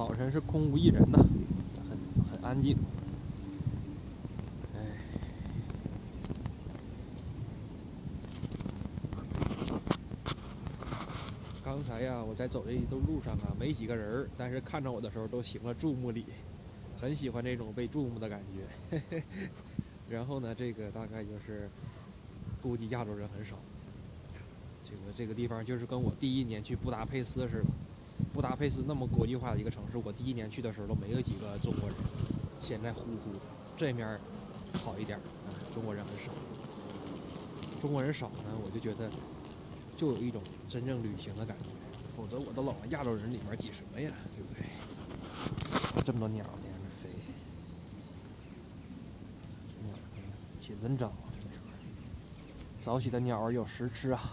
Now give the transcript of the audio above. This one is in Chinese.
早晨是空无一人呐，很很安静。哎，刚才呀，我在走这一段路上啊，没几个人儿，但是看着我的时候都行了注目礼，很喜欢这种被注目的感觉。然后呢，这个大概就是估计亚洲人很少。这个这个地方就是跟我第一年去布达佩斯似的。布达佩斯那么国际化的一个城市，我第一年去的时候都没有几个中国人，现在呼呼的。这面好一点，啊，中国人很少。中国人少呢，我就觉得就有一种真正旅行的感觉，否则我都老往亚洲人里面挤什么呀，对不对？这么多鸟呢，飞，鸟，起真早，早起的鸟儿有食吃啊。